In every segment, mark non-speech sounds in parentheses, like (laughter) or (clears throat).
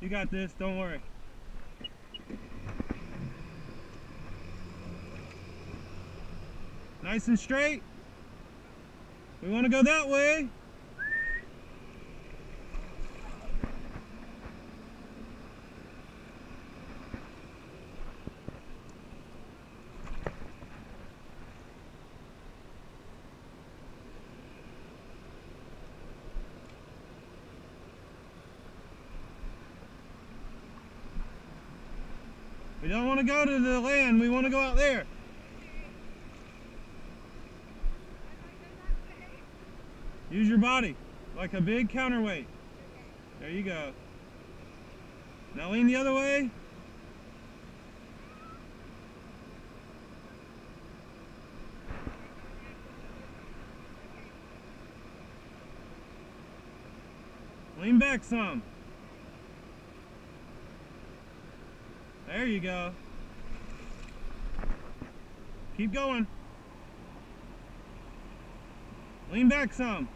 You got this, don't worry. Nice and straight. We want to go that way. We don't want to go to the land, we want to go out there. Use your body like a big counterweight. There you go. Now lean the other way. Lean back some. There you go. Keep going. Lean back some.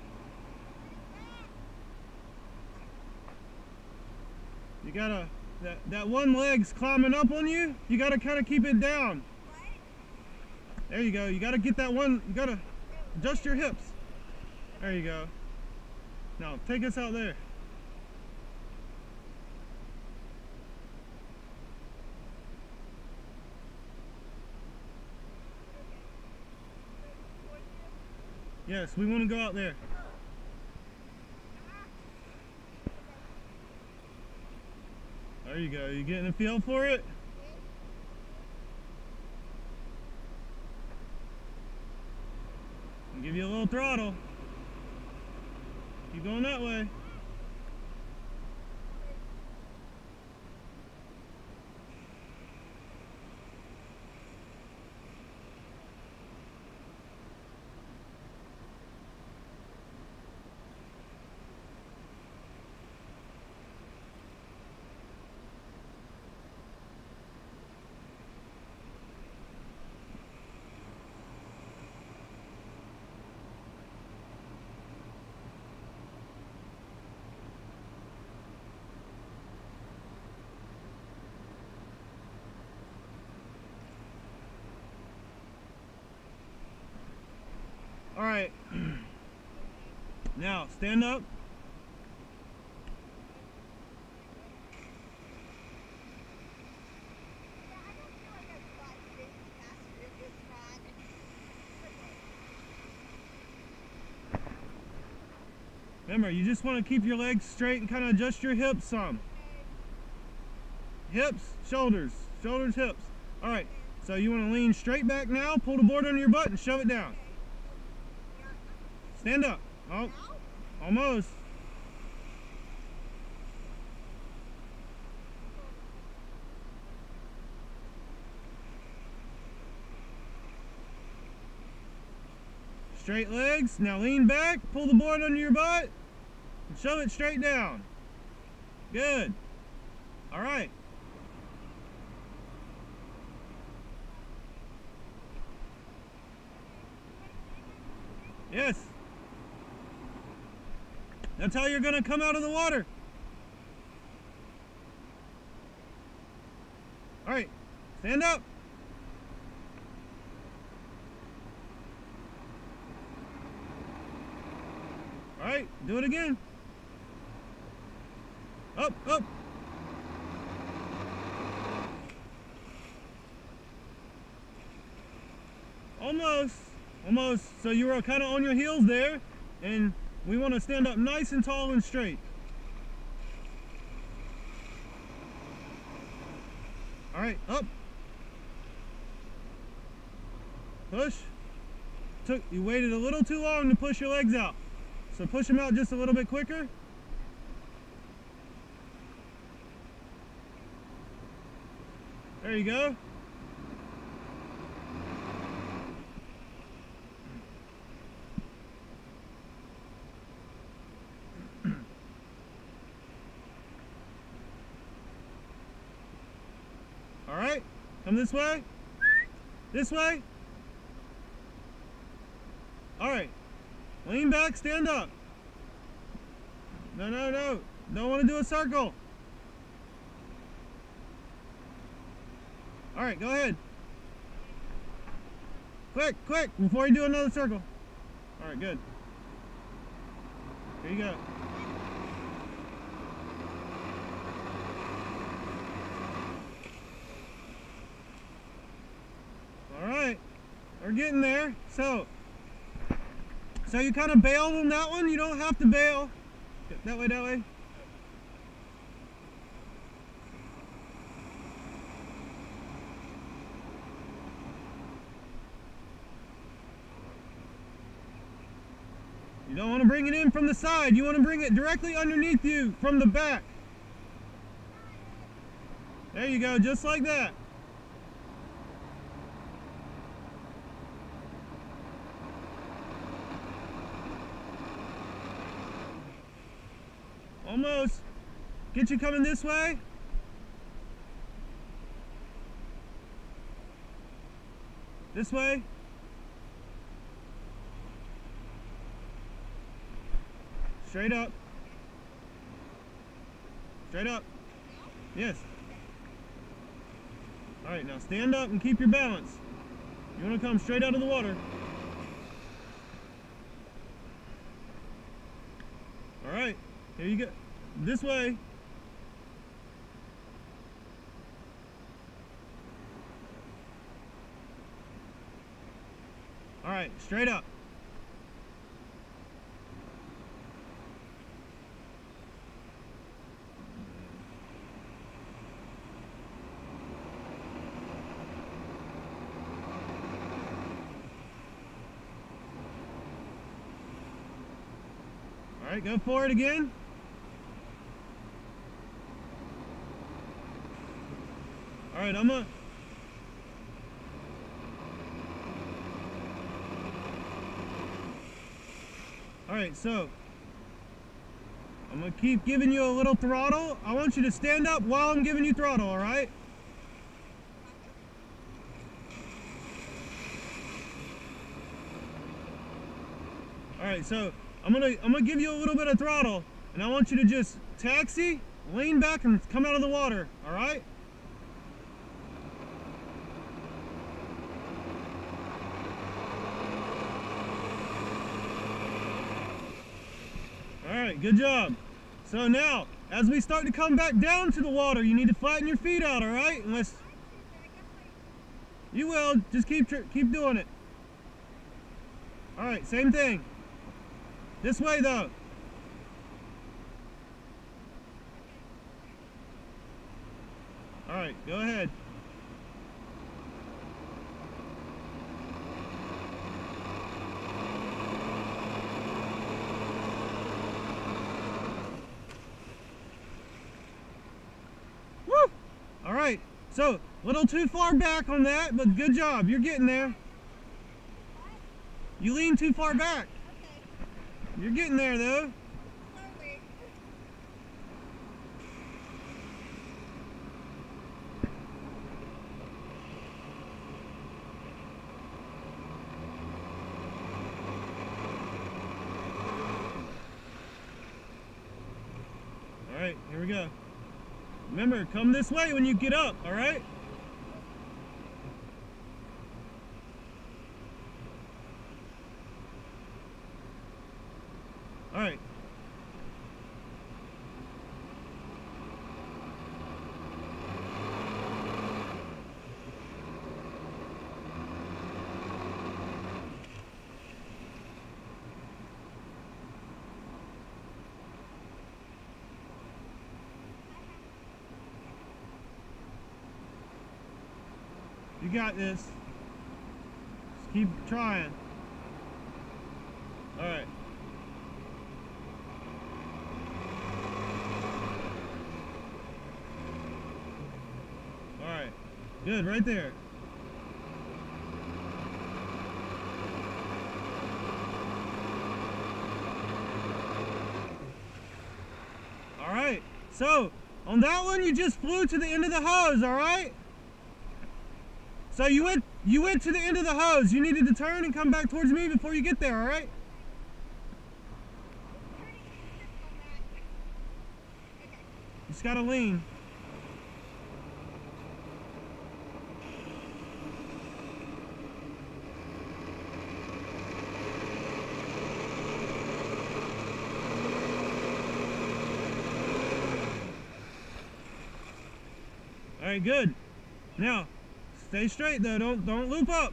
You gotta, that, that one leg's climbing up on you, you gotta kind of keep it down. There you go. You gotta get that one, you gotta adjust your hips. There you go. Now, take us out there. Yes, we want to go out there. There you go. You getting a feel for it? I'll give you a little throttle. Keep going that way. Right. (clears throat) Now, stand up. Remember, you just want to keep your legs straight and kind of adjust your hips some. Hips, shoulders, shoulders, hips. All right, so you want to lean straight back now, pull the board under your butt and shove it down. Stand up. Oh, almost. Straight legs. Now lean back, pull the board under your butt, and shove it straight down. Good. All right. Yes. That's how you're going to come out of the water. All right, stand up. All right, do it again. Up, up. Almost, almost. So you were kind of on your heels there, and we want to stand up nice and tall and straight. All right, up. Push. Took you waited a little too long to push your legs out. So push them out just a little bit quicker. There you go. All right, come this way. This way. All right. Lean back, stand up. No, no, no. Don't want to do a circle. All right, go ahead. Quick, quick, before you do another circle. All right, good. Here you go. All right, we're getting there. So, so you kind of bailed on that one. You don't have to bail. That way, that way. You don't want to bring it in from the side. You want to bring it directly underneath you from the back. There you go, just like that. Almost. Get you coming this way. This way. Straight up. Straight up. Yes. All right, now stand up and keep your balance. You want to come straight out of the water. All right, here you go. This way. All right, straight up. All right, go for it again. All right, I'm gonna. All right, so I'm gonna keep giving you a little throttle. I want you to stand up while I'm giving you throttle, all right? All right, so I'm gonna I'm gonna give you a little bit of throttle, and I want you to just taxi, lean back, and come out of the water. All Good job. So now, as we start to come back down to the water, you need to flatten your feet out. All right? Unless you will, just keep keep doing it. All right, same thing. This way though. All right, go ahead. Woo! All right, so a little too far back on that, but good job. You're getting there. You lean too far back. Okay. You're getting there though. Slowly. All right, here we go. Remember, come this way when you get up, all right? All right. You got this. Just keep trying. All right. All right. Good, right there. All right. So, on that one, you just flew to the end of the hose, all right? So you went you went to the end of the hose. You needed to turn and come back towards me before you get there, all right? You just gotta lean. All right, good. Now, stay straight though. Don't don't loop up.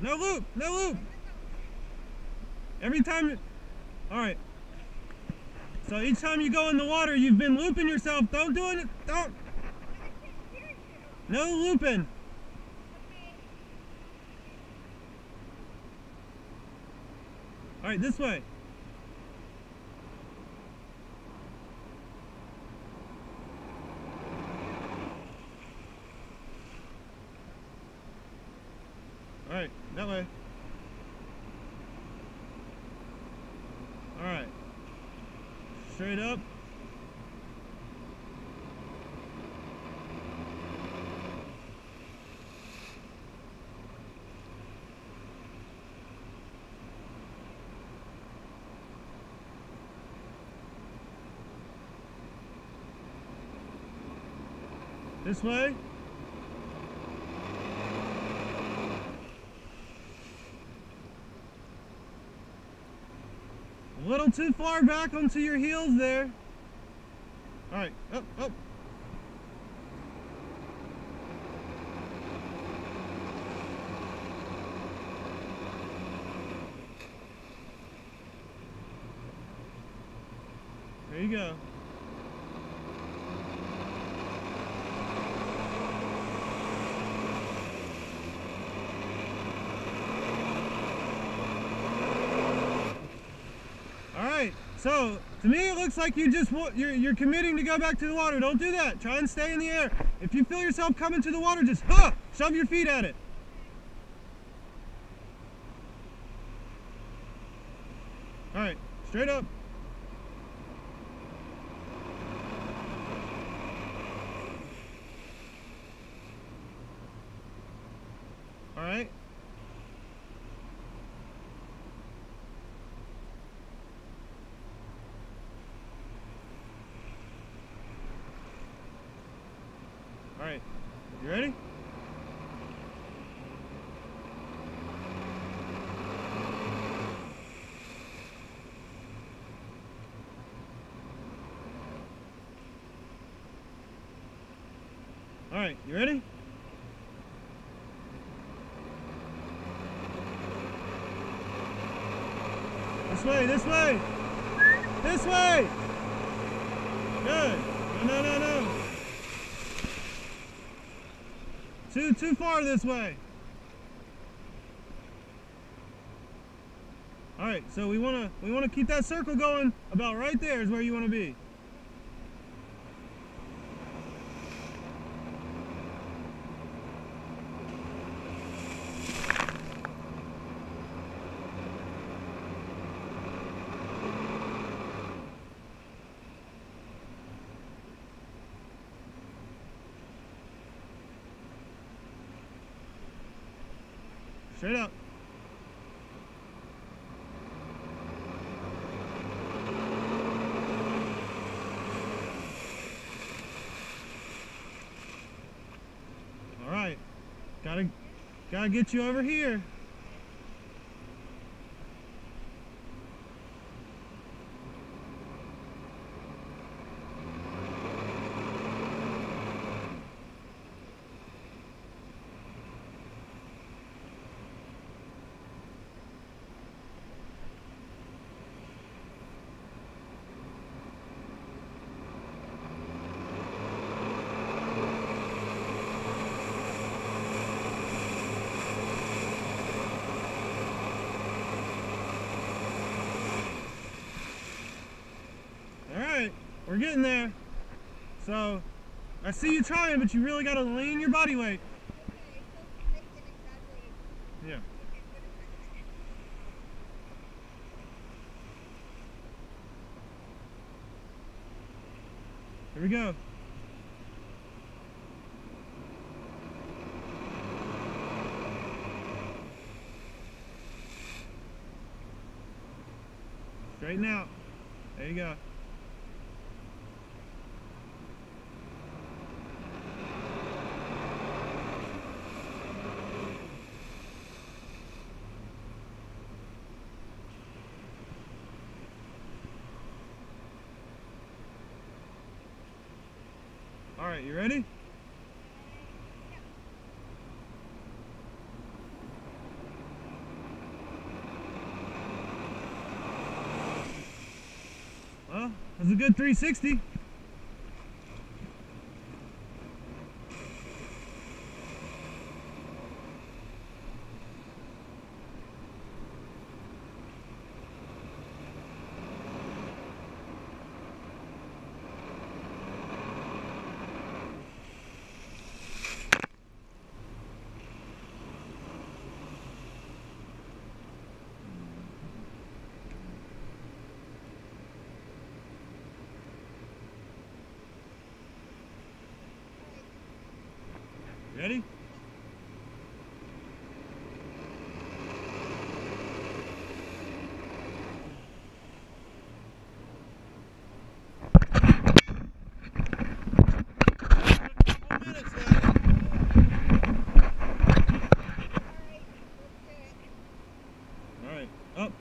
No loop. No loop. Every time. All right. So each time you go in the water, you've been looping yourself. Don't do it. Don't. No looping. All right, this way. All right, that way. All right. Straight up. This way. A little too far back onto your heels there. All right, up, up. There you go. All right. So to me, it looks like you just you're you're committing to go back to the water. Don't do that. Try and stay in the air. If you feel yourself coming to the water, just huh, shove your feet at it. All right. Straight up. All right. All right. You ready? All right. You ready? This way, this way. This way. Good. No, no, no, no. Too too far this way. All right, so we want to we want to keep that circle going about right there is where you want to be. Straight up. All right. Gotta, gotta get you over here. All right, we're getting there. So, I see you trying, but you really gotta lean your body weight. Yeah. Here we go. Straighten out. There you go. right, you ready? Well, that's a good 360. Ready? Couple minutes left. All right, up.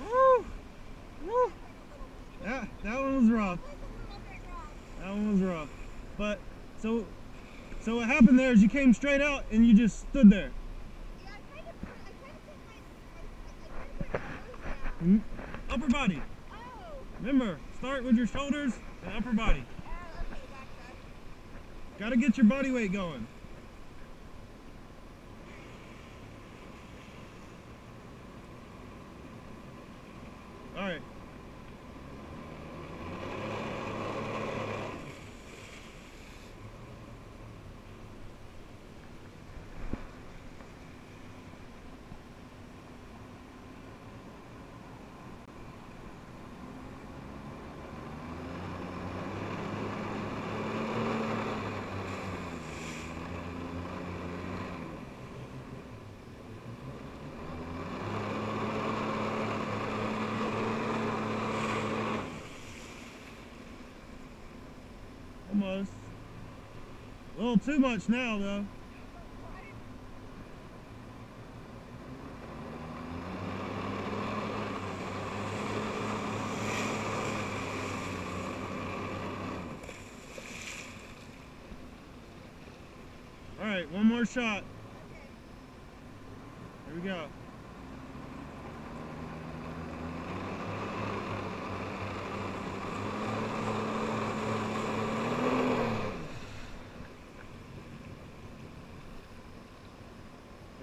Woo! Woo! That that one was rough. That one was rough. But so so what happened there is you came straight out and you just stood there. Mm, Upper body. Remember, start with your shoulders and upper body. Gotta get your body weight going. All right. Almost. A little too much now, though. All right, one more shot. Here we go.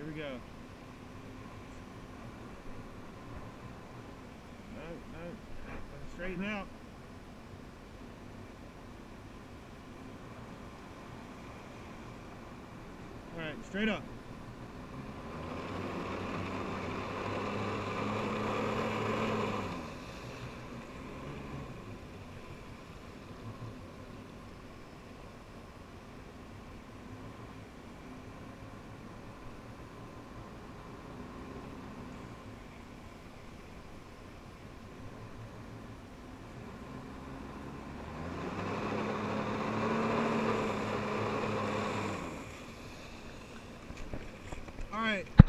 Here we go. No, no. Straighten out. All right, straight up. All right.